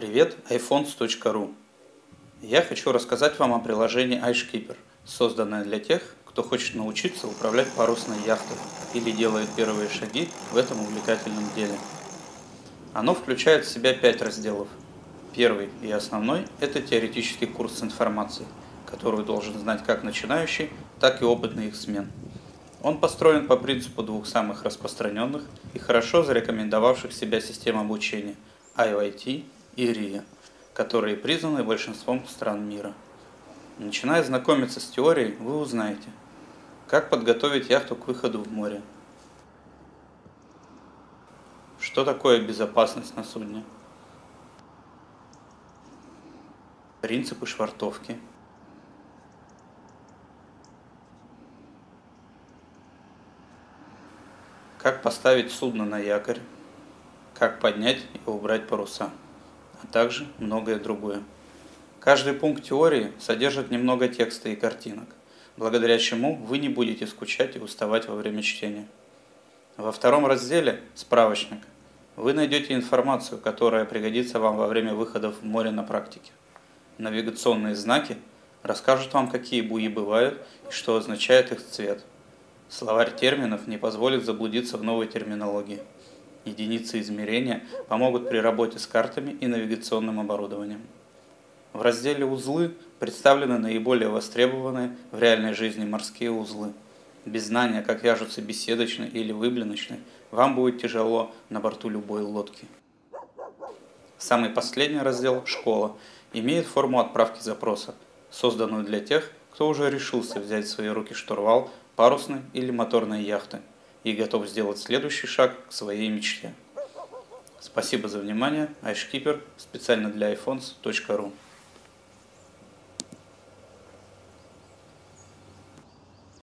Привет, iPhones.ru Я хочу рассказать вам о приложении iShipper, созданное для тех, кто хочет научиться управлять парусной яхтой или делает первые шаги в этом увлекательном деле. Оно включает в себя пять разделов. Первый и основной – это теоретический курс информации, которую должен знать как начинающий, так и опытный их смен. Он построен по принципу двух самых распространенных и хорошо зарекомендовавших себя систем обучения – IOIT и RIA, которые признаны большинством стран мира. Начиная знакомиться с теорией, вы узнаете, как подготовить яхту к выходу в море, что такое безопасность на судне, принципы швартовки, как поставить судно на якорь, как поднять и убрать паруса а также многое другое. Каждый пункт теории содержит немного текста и картинок, благодаря чему вы не будете скучать и уставать во время чтения. Во втором разделе «Справочник» вы найдете информацию, которая пригодится вам во время выходов в море на практике. Навигационные знаки расскажут вам, какие буи бывают и что означает их цвет. Словарь терминов не позволит заблудиться в новой терминологии. Единицы измерения помогут при работе с картами и навигационным оборудованием. В разделе «Узлы» представлены наиболее востребованные в реальной жизни морские узлы. Без знания, как вяжутся беседочный или выблиночный, вам будет тяжело на борту любой лодки. Самый последний раздел «Школа» имеет форму отправки запроса, созданную для тех, кто уже решился взять в свои руки штурвал парусной или моторной яхты – и готов сделать следующий шаг к своей мечте. Спасибо за внимание. iShipper специально для iPhones.ru